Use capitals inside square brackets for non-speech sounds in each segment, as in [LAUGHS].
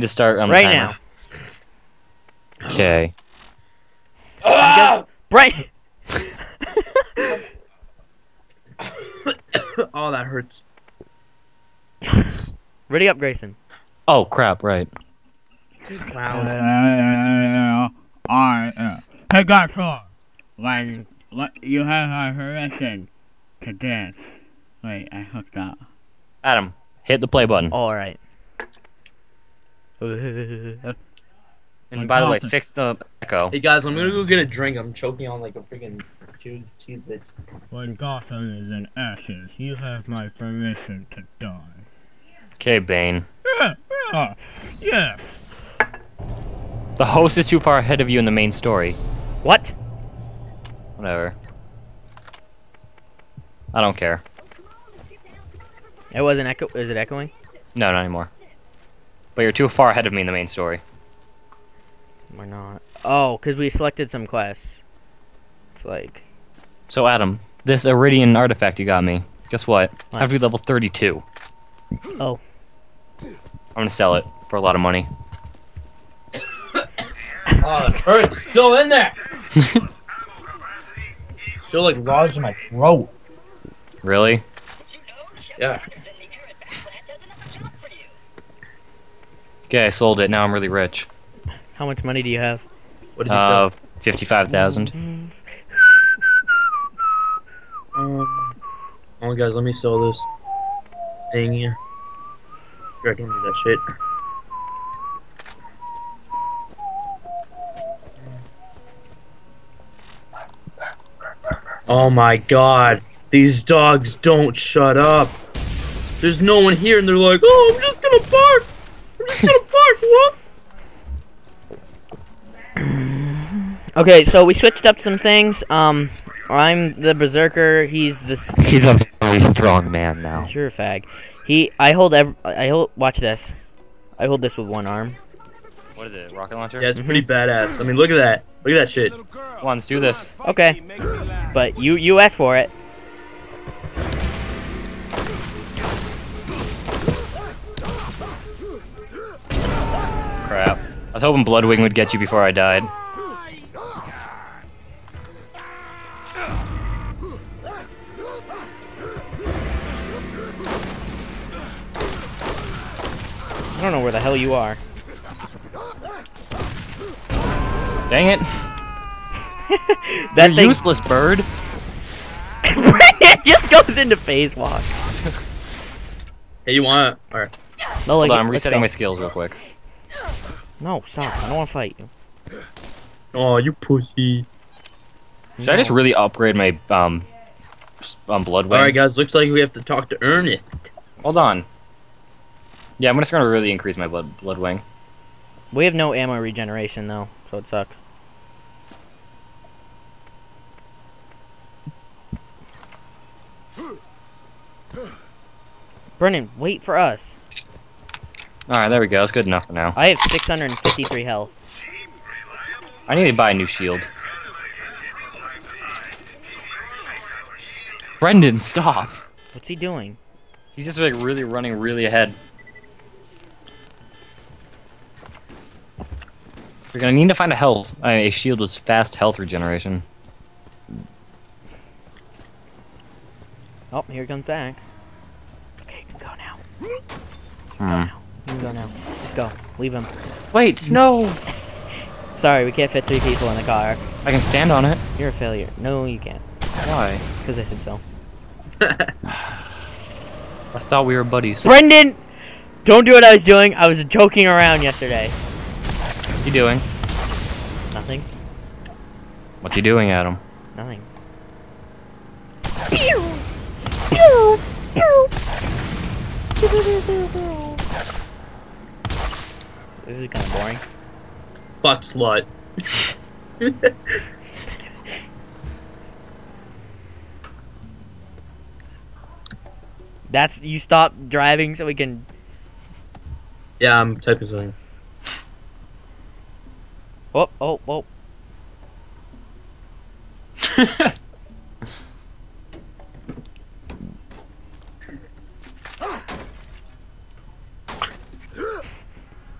to start on the right timer. now. Okay. Because- Bright. oh, that hurts. Ready up, Grayson. Oh crap! Right. Wow. Uh, hey guys, hold on. Like, let, you have my permission to dance. Wait, I hooked up. Adam, hit the play button. All right. [LAUGHS] and by the way, God. fix the echo. Hey guys, I'm gonna go get a drink. I'm choking on like a freaking cheese cheese bitch. When Gotham is in ashes, you have my permission to die. Okay, Bane. Yeah, yeah, yes. The host is too far ahead of you in the main story. what? Whatever. I don't care. It wasn't echo. Is it echoing? No, not anymore. But you're too far ahead of me in the main story. We're not. Oh, because we selected some class. It's like. So Adam, this Eridian artifact you got me. Guess what? I have to be level 32. Oh. I'm gonna sell it for a lot of money. [COUGHS] Oh, that hurts. Still in there. [LAUGHS] Still like lodged in my throat. Really? Yeah. Okay, I sold it. Now I'm really rich. How much money do you have? What did you Uh, say? 55,000. Um. Oh, guys, let me sell this thing here. Sure, I can do that shit. Oh my god. These dogs don't shut up. There's no one here and they're like, oh, I'm just gonna bark. I'm just gonna bark, what? Okay, so we switched up some things. Um, I'm the berserker. He's the. s- He's a very strong man now. You're a fag. He. I hold. Ev- I hold. Watch this. I hold this with one arm. What is it? Rocket launcher? Yeah, it's pretty badass. I mean, look at that. Look at that shit. Come on, let's do this. Okay. But you you asked for it. Was hoping Bloodwing would get you before I died. I don't know where the hell you are. Dang it. [LAUGHS] That You thing useless bird. it [LAUGHS] just goes into phase walk. Hey, you want it? Alright. No, Hold like, on, I'm resetting my skills real quick. No, stop. I don't want to fight you. Oh, you pussy. Should I just really upgrade my um, s- um Bloodwing? Alright, guys, looks like we have to talk to Ernest. Hold on. Yeah, I'm just gonna really increase my blood blood wing. We have no ammo regeneration though, so it sucks. Brennan, wait for us. Alright, there we go. That's good enough for now. I have 653 health. I need to buy a new shield. Brendan, stop! What's he doing? He's just like really running really ahead. We're gonna need to find a health, uh, a shield with fast health regeneration. Oh, here he comes back. Okay, you can go now. Hmm. You can go now. Just go. Leave him. Wait, no! [LAUGHS] Sorry, we can't fit three people in the car. I can stand on it. You're a failure. No, you can't. Why? Because I said so. [LAUGHS] I thought we were buddies. Brendan! Don't do what I was doing. I was joking around yesterday. What's he doing? Nothing. What's he doing, Adam? Nothing. This is kind of boring. Fuck slut. [LAUGHS] That's you stop driving so we can. Yeah, I'm typing something. Oh, oh, oh. [LAUGHS]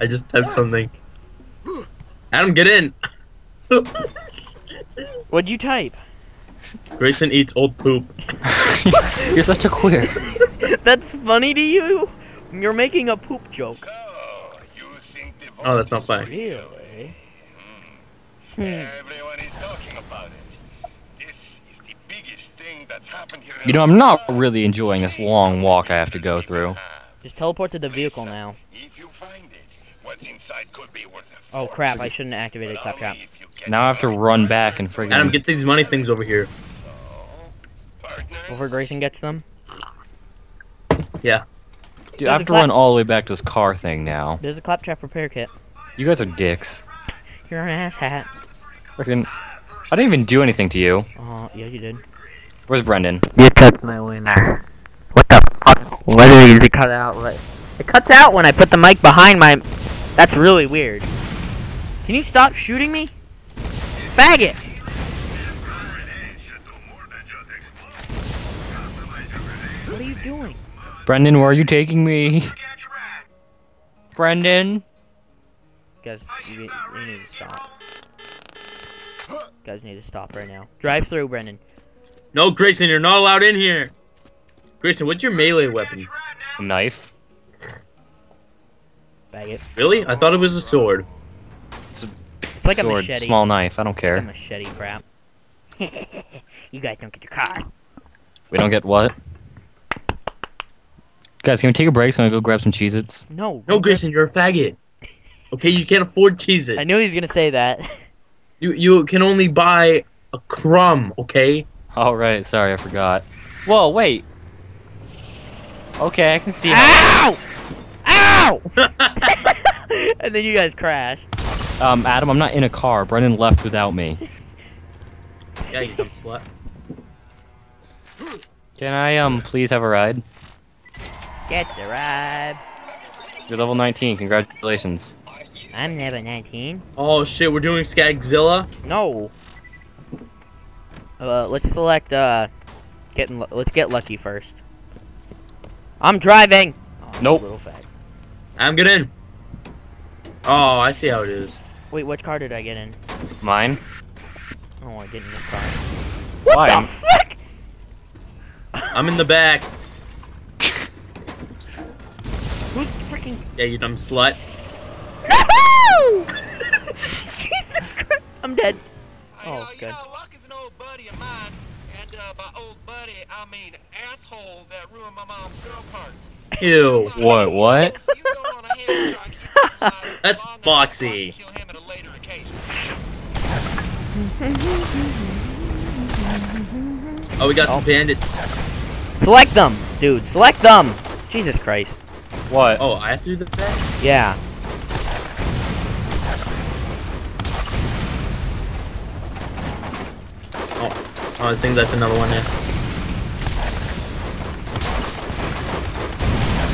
I just typed something. Adam, get in. [LAUGHS] What'd you type? Grayson eats old poop. [LAUGHS] You're such a queer. [LAUGHS] That's funny to you? You're making a poop joke. So, you think the Oh, that's not funny. Really? Hmm. Everyone is talking about it. This is the biggest thing that's happened here. You know, I'm not really enjoying this long walk I have to go through. Just teleport to the vehicle now. What's inside could be worth a Oh crap, I shouldn't have activated But claptrap. only if you get Now I have to run back and friggin' Adam, get these money things over here. Before Grayson gets them. Yeah. Dude, I have to run all the way back to this car thing now. There's a claptrap repair kit. You guys are dicks. You're an ass hat. Frickin' I didn't even do anything to you. Oh, yeah, you did. Where's Brendan? You touched my winner. What the fuck? Why did it cut out? It cuts out when I put the mic behind my. That's really weird. Can you stop shooting me? Faggot! What are you doing? Brendan, where are you taking me? Brendan? Guys, you, you need to stop. guys need to stop right now. Drive through, Brendan. No, Grayson, you're not allowed in here. Grayson, what's your melee weapon? A knife? Faggot. Really? I thought it was a sword. It's a it's like a machete. small knife. I don't Like a care. machete crap. [LAUGHS] you guys don't get your car. We don't get what? Guys, can we take a break so I go grab some Cheez-Its? No. No, Grayson, you're a faggot. Okay, you can't afford cheese I it. knew he was gonna say that. [LAUGHS] You you can only buy a crumb, okay? Alright, sorry, I forgot. Whoa, wait. Okay, I can see how. Ow! Ow! [LAUGHS] and then you guys crash. Um, Adam, I'm not in a car. Brendan left without me. [LAUGHS] Yeah, you dumb slut. Can I, um, please have a ride? Get the ride. You're level 19. Congratulations. I'm never 19. Oh shit, we're doing Skagzilla? No. Uh, let's select, uh, getting, let's get lucky first. I'm driving! Oh, you Nope. Little fag. I'm get in. Oh, I see how it is. Wait, which car did I get in? Mine? Oh, I get in this car. Why? What the fuck? I'm in the back. [LAUGHS] Who's freaking... Yeah, you dumb slut. No! [LAUGHS] Jesus Christ! I'm dead. Hey, Oh, uh, you good. know, Luck is an old buddy of mine, and uh, by old buddy, I mean asshole that ruined my mom's girl parts. Ew. What, what? So you go on ahead and try and keep your eye That's on that Foxy. and kill him at a later occasion. Oh, we got some Oh. bandits. Select them, dude. Select them. Jesus Christ. What? Oh, I have to do that? Yeah. Oh, I think that's another one there.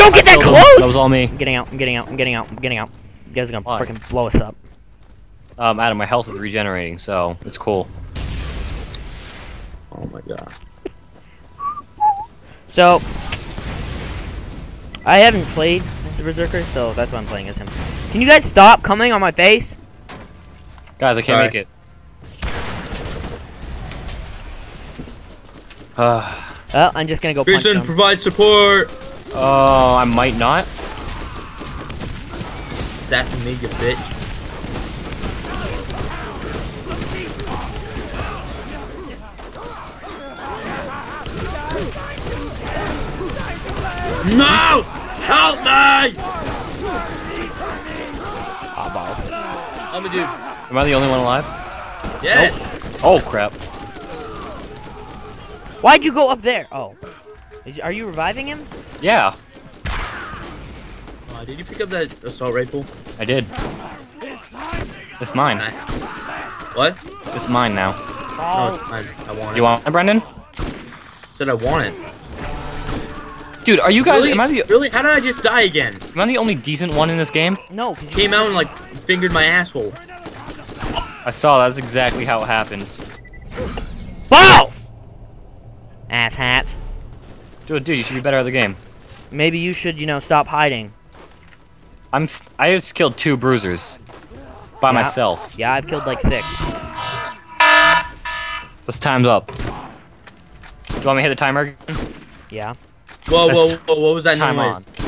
Don't get that That was- close. That was all me. I'm getting out. I'm getting out. I'm getting out. I'm getting out. You guys are gonna Why? freaking blow us up. Um, Adam, my health is regenerating, so it's cool. Oh my god. So, I haven't played as a berserker, so that's why I'm playing as him. Can you guys stop coming on my face? Guys, I can't Sorry. make it. Uh, Well, I'm just gonna go punch Grayson, provide support! Oh, I might not. Sacking me, you bitch. No! Help me! Aw, balls. I'm a dude. Am I the only one alive? Yes! Oh, crap. Why'd you go up there? Oh. Is, are you reviving him? Yeah, Uh, did you pick up that assault rifle? I did. It's mine. What? It's mine now. No, it's mine. I want You it. want it, Brendan? I said I want it. Dude, are you guys? Really? Am I the Really? How did I just die again? am I the only decent one in this game? No, you Came out and like fingered my asshole. I saw. That's exactly how it happened. balls. Ass hat. Dude, dude, you should be better at the game. Maybe you should, you know, stop hiding. I'm. s- I just killed two bruisers. By Yeah. myself. Yeah, I've killed like six. This time's up. Do you want me to hit the timer again? Yeah. Whoa, whoa, whoa, what was that time noise? on.